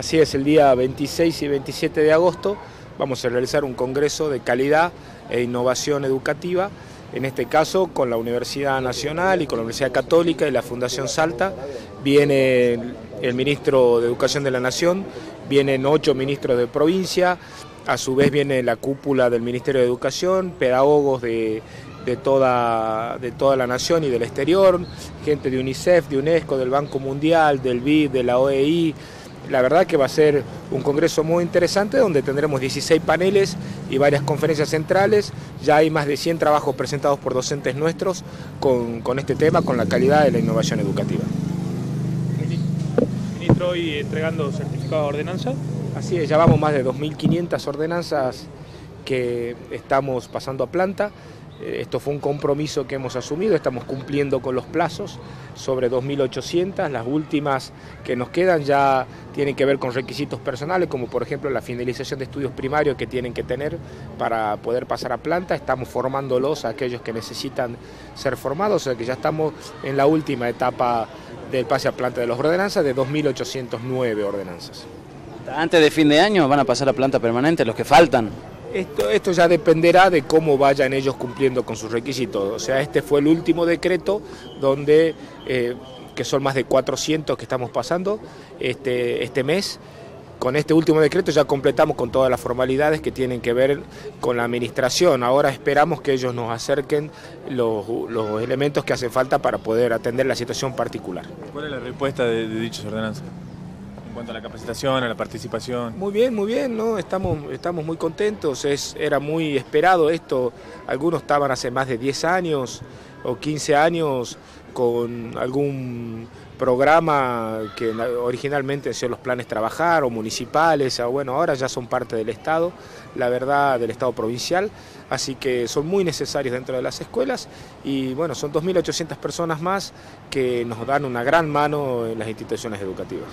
Así es, el día 26 y 27 de agosto vamos a realizar un congreso de calidad e innovación educativa, en este caso con la Universidad Nacional y con la Universidad Católica y la Fundación Salta. Viene el ministro de Educación de la Nación, vienen ocho ministros de provincia, a su vez viene la cúpula del Ministerio de Educación, pedagogos de, toda, de toda la nación y del exterior, gente de UNICEF, de UNESCO, del Banco Mundial, del BID, de la OEI, la verdad que va a ser un congreso muy interesante donde tendremos 16 paneles y varias conferencias centrales. Ya hay más de 100 trabajos presentados por docentes nuestros con, este tema, con la calidad de la innovación educativa. Ministro, hoy entregando certificado de ordenanza. Así es, ya vamos más de 2.500 ordenanzas que estamos pasando a planta. Eh, esto fue un compromiso que hemos asumido, estamos cumpliendo con los plazos sobre 2.800, las últimas que nos quedan ya tienen que ver con requisitos personales, como por ejemplo la finalización de estudios primarios que tienen que tener para poder pasar a planta, estamos formándolos a aquellos que necesitan ser formados, o sea que ya estamos en la última etapa del pase a planta de las ordenanzas, de 2.809 ordenanzas. Antes de fin de año van a pasar a planta permanente los que faltan. Esto, esto ya dependerá de cómo vayan ellos cumpliendo con sus requisitos. O sea, este fue el último decreto donde, eh, que son más de 400 que estamos pasando este, este mes, con este último decreto ya completamos con todas las formalidades que tienen que ver con la administración. Ahora esperamos que ellos nos acerquen los, elementos que hacen falta para poder atender la situación particular. ¿Cuál es la respuesta de, de dichas ordenanzas? En cuanto a la capacitación, a la participación? Muy bien, muy bien, ¿no? Estamos, estamos muy contentos, es, era muy esperado esto, algunos estaban hace más de 10 años o 15 años con algún programa que originalmente son los planes trabajar o municipales, o bueno, ahora ya son parte del Estado, la verdad del Estado provincial, así que son muy necesarios dentro de las escuelas y bueno, son 2.800 personas más que nos dan una gran mano en las instituciones educativas.